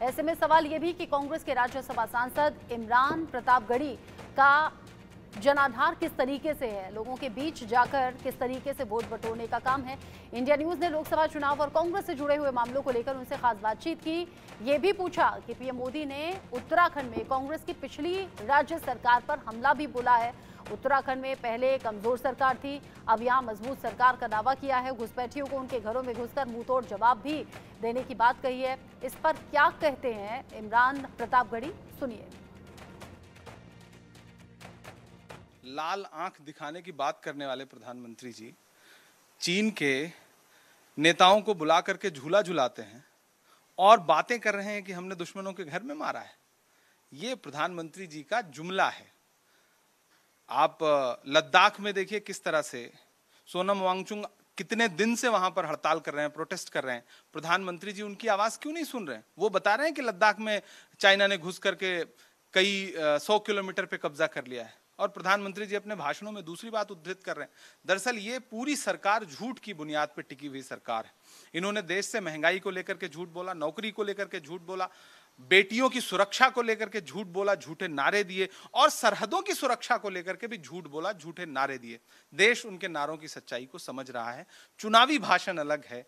ऐसे में सवाल ये भी कि कांग्रेस के राज्यसभा सांसद इमरान प्रतापगढ़ी का जनाधार किस तरीके से है? लोगों के बीच जाकर किस तरीके से वोट बटोरने का काम है? इंडिया न्यूज़ ने लोकसभा चुनाव और कांग्रेस से जुड़े हुए मामलों को लेकर उनसे खास बातचीत की। ये भी पूछा कि पीएम मोदी ने उत्तराखंड में कांग्रेस की पिछली राज्य सरकार पर हमला भी बोला है। उत्तराखंड में पहले कमज़ोर सरकार थी, अब यहाँ मज़बूत सरकार का दावा किया है। घुसपैठियों को उनके घरों में घुसकर मुंहतोड़ जवाब भी देने की बात कही है। इस पर क्या कहते हैं? इमरान प्रतापगढ़ी सुनिए। लाल आँख दिखाने की बात करने वाले प्रधानमंत्री जी, चीन के नेताओं को बुला करके झूला झुलाते हैं और बातें कर रहे हैं कि हमने दुश्मनों के घर में मारा है। ये प्रधानमंत्री जी का जुमला है। आप लद्दाख में देखिए किस तरह से सोनम वांगचुंग कितने दिन से वहाँ पर हड़ताल कर रहे हैं प्रोटेस्ट कर रहे हैं। प्रधानमंत्री जी, उनकी आवाज़ क्यों नहीं सुन रहे हैं? वो बता रहे हैं कि लद्दाख में चाइना ने घुस करके कई सौ किलोमीटर पे कब्जा कर लिया है। और प्रधानमंत्री जी अपने भाषणों में दूसरी बात उद्धृत कर रहे हैं। दरअसल ये पूरी सरकार झूठ की बुनियाद पर टिकी हुई सरकार है। इन्होंने देश से महँगाई को लेकर के झूठ बोला, नौकरी को लेकर के झूठ बोला बेटियों की सुरक्षा को लेकर के झूठ बोला झूठे नारे दिए और सरहदों की सुरक्षा को लेकर के भी झूठ बोला झूठे नारे दिए। देश उनके नारों की सच्चाई को समझ रहा है। चुनावी भाषण अलग है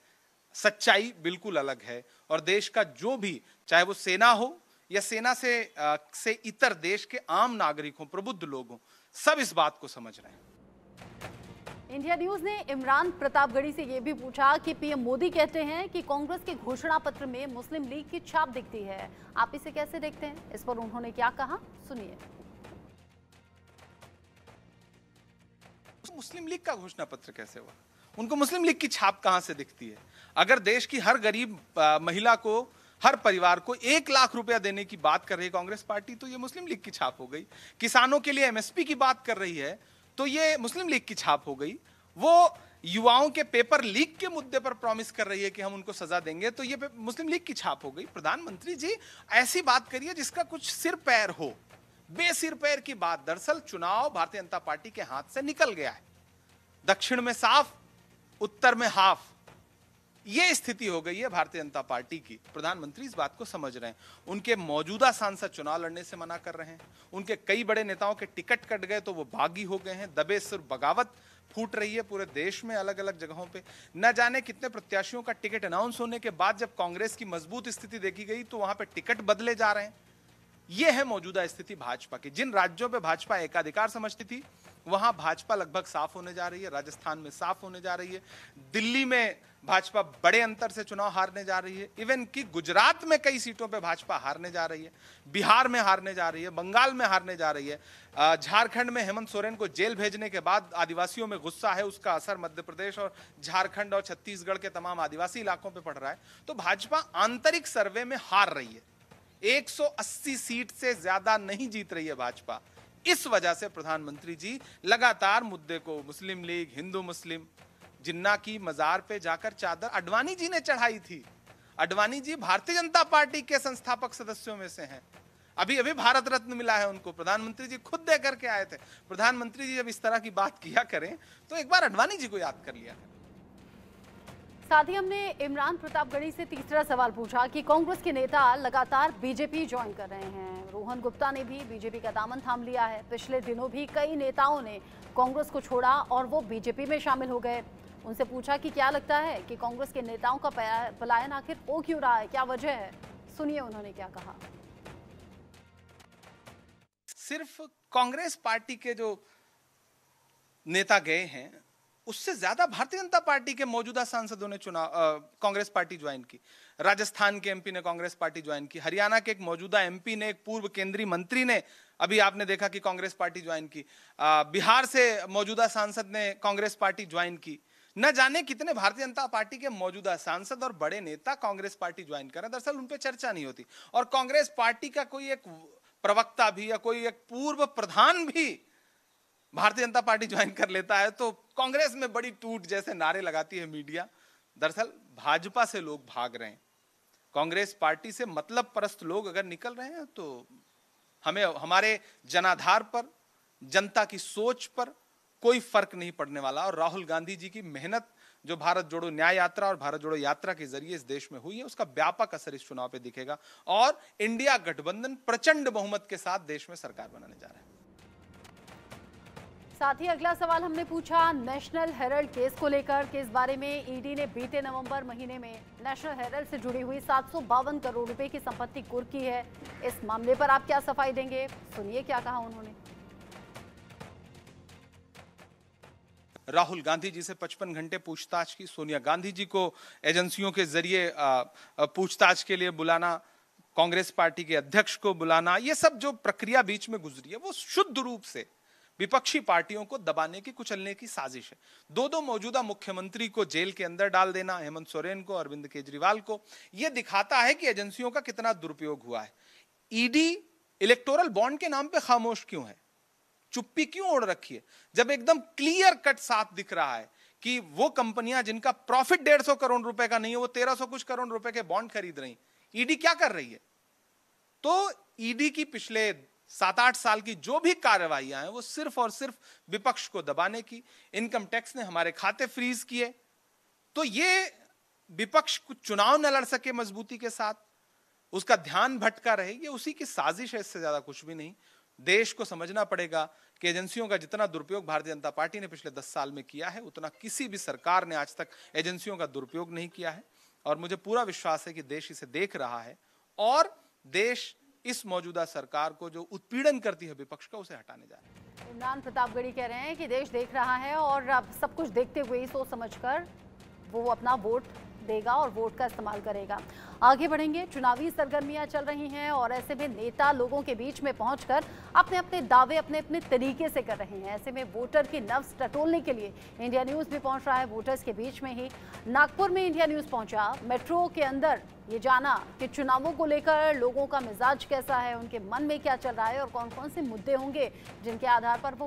सच्चाई बिल्कुल अलग है और देश का जो भी चाहे वो सेना हो या सेना से आ, से इतर देश के आम नागरिक प्रबुद्ध लोग सब इस बात को समझ रहे हैं। इंडिया न्यूज़ ने इमरान प्रतापगढ़ी से यह भी पूछा कि पीएम मोदी कहते हैं कि कांग्रेस के घोषणा पत्र में मुस्लिम लीग की छाप दिखती है। आप इसे कैसे देखते हैं? इस पर उन्होंने क्या कहा? सुनिए। मुस्लिम लीग का घोषणा पत्र कैसे हुआ? उनको मुस्लिम लीग की छाप कहाँ से दिखती है? अगर देश की हर गरीब महिला को, हर परिवार को एक लाख रुपया देने की बात कर रही कांग्रेस पार्टी तो ये मुस्लिम लीग की छाप हो गई। किसानों के लिए एमएसपी की बात कर रही है तो ये मुस्लिम लीग की छाप हो गई। वो युवाओं के पेपर लीक के मुद्दे पर प्रॉमिस कर रही है कि हम उनको सजा देंगे। तो ये मुस्लिम लीग की छाप हो गई। प्रधानमंत्री जी, ऐसी बात करिए जिसका कुछ सिर पैर हो। बेसिर पैर की बात। दरअसल चुनाव भारतीय जनता पार्टी के हाथ से निकल गया है। दक्षिण में साफ़, उत्तर में हाफ़। ये स्थिति हो गई है भारतीय जनता पार्टी की। प्रधानमंत्री इस बात को समझ रहे हैं। उनके मौजूदा सांसद चुनाव लड़ने से मना कर रहे हैं। उनके कई बड़े नेताओं के टिकट कट गए तो वो बागी हो गए हैं। दबे सिर बगावत फूट रही है पूरे देश में अलग अलग जगहों पे। न जाने कितने प्रत्याशियों का टिकट अनाउंस होने के बाद जब कांग्रेस की मज़बूत स्थिति देखी गई तो वहाँ पर टिकट बदले जा रहे हैं। ये है मौजूदा स्थिति भाजपा की। जिन राज्यों पे भाजपा एकाधिकार समझती थी वहाँ भाजपा लगभग साफ़ होने जा रही है, राजस्थान में साफ़ होने जा रही है, दिल्ली में भाजपा बड़े अंतर से चुनाव हारने जा रही है, इवन कि गुजरात में कई सीटों पे भाजपा हारने जा रही है, बिहार में हारने जा रही है, बंगाल में हारने जा रही है झारखंड में हेमंत सोरेन को जेल भेजने के बाद आदिवासियों में गुस्सा है, उसका असर मध्य प्रदेश और झारखंड और छत्तीसगढ़ के तमाम आदिवासी इलाकों पर पड़ रहा है। तो भाजपा आंतरिक सर्वे में हार रही है 180 सीट से ज़्यादा नहीं जीत रही है भाजपा। इस वजह से प्रधानमंत्री जी लगातार मुद्दे को मुस्लिम लीग, हिंदू मुस्लिम जिन्ना की मजार पे जाकर चादर अडवाणी जी ने चढ़ाई थी। अडवाणी जी भारतीय जनता पार्टी के संस्थापक सदस्यों में से हैं। अभी अभी भारत रत्न मिला है उनको। प्रधानमंत्री जी खुद दे करके आए थे। प्रधानमंत्री जी जब इस तरह की बात किया करें तो एक बार अडवाणी जी को याद कर लिया साथ ही हमने इमरान प्रतापगढ़ी से तीसरा सवाल पूछा कि कांग्रेस के नेता लगातार बीजेपी ज्वाइन कर रहे हैं। रोहन गुप्ता ने भी बीजेपी का दामन थाम लिया है। पिछले दिनों भी कई नेताओं ने कांग्रेस को छोड़ा और वो बीजेपी में शामिल हो गए। उनसे पूछा कि क्या लगता है कि कांग्रेस के नेताओं का पलायन आखिर हो क्यों रहा है? क्या वजह है? सुनिए उन्होंने क्या कहा। सिर्फ़ कांग्रेस पार्टी के जो नेता गए हैं उससे ज़्यादा भारतीय जनता पार्टी के मौजूदा सांसदों ने चुनाव कांग्रेस पार्टी ज्वाइन की। राजस्थान के एमपी ने कांग्रेस पार्टी ज्वाइन की। हरियाणा के एक मौजूदा एमपी ने एक पूर्व केंद्रीय मंत्री ने अभी आपने देखा कि कांग्रेस पार्टी ज्वाइन की। आ, बिहार से मौजूदा सांसद ने कांग्रेस पार्टी ज्वाइन की। न जाने कितने भारतीय जनता पार्टी के मौजूदा सांसद और बड़े नेता कांग्रेस पार्टी ज्वाइन करें। दरअसल उन पर चर्चा नहीं होती। और कांग्रेस पार्टी का कोई एक प्रवक्ता भी या कोई एक पूर्व प्रधान भी भारतीय जनता पार्टी ज्वाइन कर लेता है तो कांग्रेस में बड़ी टूट जैसे नारे लगाती है मीडिया। दरअसल, भाजपा से लोग भाग रहे हैं। कांग्रेस पार्टी से मतलब परस्त लोग अगर निकल रहे हैं तो हमें, हमारे जनाधार पर, जनता की सोच पर कोई फ़र्क नहीं पड़ने वाला। और राहुल गांधी जी की मेहनत, जो भारत जोड़ो न्याय यात्रा और भारत जोड़ो यात्रा के ज़रिए इस देश में हुई है, उसका व्यापक असर इस चुनाव पे दिखेगा। और इंडिया गठबंधन प्रचंड बहुमत के साथ देश में सरकार बनाने जा रहा है। साथ ही अगला सवाल हमने पूछा नेशनल हेरल्ड केस को लेकर कि इस बारे में ईडी ने बीते नवंबर महीने में नेशनल हेरल्ड से जुड़ी हुई सात करोड़ रुपए की संपत्ति कुर्क की है। इस मामले पर आप क्या सफ़ाई देंगे? सुनिए क्या कहा उन्होंने। राहुल गांधी जी से 55 घंटे पूछताछ की। सोनिया गांधी जी को एजेंसियों के ज़रिए पूछताछ के लिए बुलाना, कांग्रेस पार्टी के अध्यक्ष को बुलाना, ये सब जो प्रक्रिया बीच में गुजरी है, वो शुद्ध रूप से विपक्षी पार्टियों को दबाने की, कुचलने की साजिश है। दो दो मौजूदा मुख्यमंत्री को जेल के अंदर डाल देना, हेमंत सोरेन को, अरविंद केजरीवाल को यह दिखाता है कि एजेंसियों का कितना दुरुपयोग हुआ है। ईडी इलेक्टोरल बॉन्ड के नाम पे खामोश क्यों है? चुप्पी क्यों ओढ़ रखी है? जब एकदम क्लियर कट साफ़ दिख रहा है कि वो कंपनियाँ जिनका प्रॉफिट डेढ़ सौ करोड़ रुपए का नहीं है, वो तेरह सौ कुछ करोड़ रुपए के बॉन्ड खरीद रही ईडी क्या कर रही है? तो ईडी की पिछले सात आठ साल की जो भी कार्रवाइयाँ हैं, वो सिर्फ़ और सिर्फ़ विपक्ष को दबाने की, इनकम टैक्स ने हमारे खाते फ्रीज किए। तो ये विपक्ष चुनाव न लड़ सके मजबूती के साथ, उसका ध्यान भटका रहे, ये उसी की साजिश है, इससे ज़्यादा कुछ भी नहीं। देश को समझना पड़ेगा कि एजेंसियों का जितना दुरुपयोग भारतीय जनता पार्टी ने पिछले दस साल में किया है, उतना किसी भी सरकार ने आज तक एजेंसियों का दुरुपयोग नहीं किया है। और मुझे पूरा विश्वास है कि देश इसे देख रहा है। और देश इस मौजूदा सरकार को जो उत्पीड़न करती है विपक्ष का, उसे हटाने जा रहे हैं। इमरान प्रतापगढ़ी कह रहे हैं कि देश देख रहा है और अब सब कुछ देखते हुए सोच समझकर वो अपना वोट देगा और वोट का इस्तेमाल करेगा। आगे बढ़ेंगे। चुनावी सरगर्मियाँ चल रही हैं और ऐसे में नेता लोगों के बीच में पहुंचकर अपने अपने दावे अपने अपने तरीके से कर रहे हैं। ऐसे में वोटर की नफ्स टटोलने के लिए इंडिया न्यूज़ भी पहुँच रहा है वोटर्स के बीच में ही। नागपुर में इंडिया न्यूज़ पहुँचा। मेट्रो के अंदर ये जाना कि चुनावों को लेकर लोगों का मिजाज कैसा है, उनके मन में क्या चल रहा है और कौन कौन से मुद्दे होंगे जिनके आधार पर वो